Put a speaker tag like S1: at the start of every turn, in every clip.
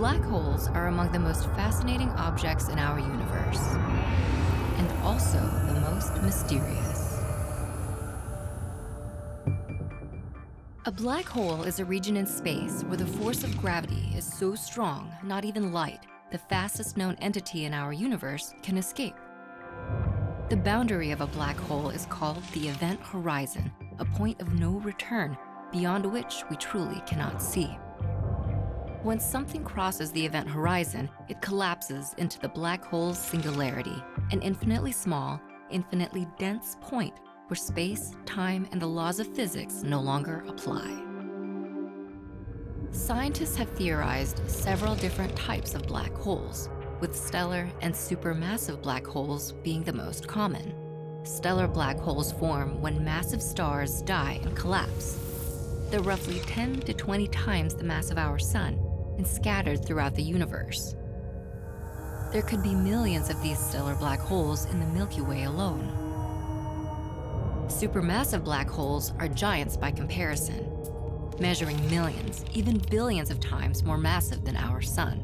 S1: Black holes are among the most fascinating objects in our universe, and also the most mysterious. A black hole is a region in space where the force of gravity is so strong, not even light, the fastest known entity in our universe, can escape. The boundary of a black hole is called the event horizon, a point of no return beyond which we truly cannot see. When something crosses the event horizon, it collapses into the black hole's singularity, an infinitely small, infinitely dense point where space, time, and the laws of physics no longer apply. Scientists have theorized several different types of black holes, with stellar and supermassive black holes being the most common. Stellar black holes form when massive stars die and collapse. They're roughly 10 to 20 times the mass of our sun and scattered throughout the universe. There could be millions of these stellar black holes in the Milky Way alone. Supermassive black holes are giants by comparison, measuring millions, even billions of times more massive than our sun.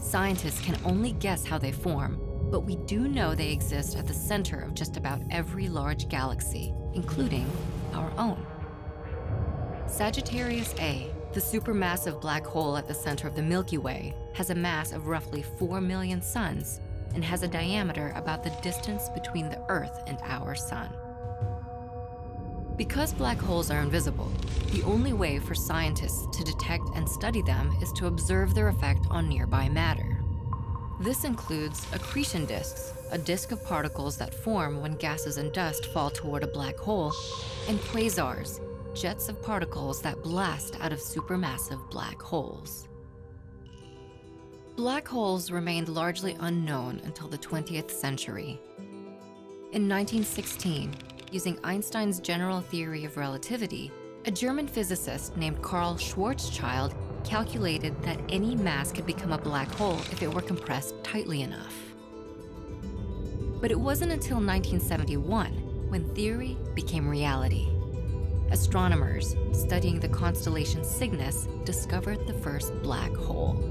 S1: Scientists can only guess how they form, but we do know they exist at the center of just about every large galaxy, including our own. Sagittarius A, the supermassive black hole at the center of the Milky Way, has a mass of roughly 4 million suns and has a diameter about the distance between the Earth and our sun. Because black holes are invisible, the only way for scientists to detect and study them is to observe their effect on nearby matter. This includes accretion disks, a disk of particles that form when gases and dust fall toward a black hole, and quasars, jets of particles that blast out of supermassive black holes. Black holes remained largely unknown until the 20th century. In 1916, using Einstein's general theory of relativity, a German physicist named Karl Schwarzschild calculated that any mass could become a black hole if it were compressed tightly enough. But it wasn't until 1971 when theory became reality. Astronomers studying the constellation Cygnus discovered the first black hole.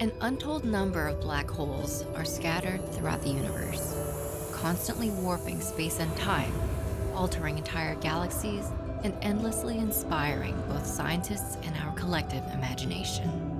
S1: An untold number of black holes are scattered throughout the universe constantly warping space and time, altering entire galaxies, and endlessly inspiring both scientists and our collective imagination.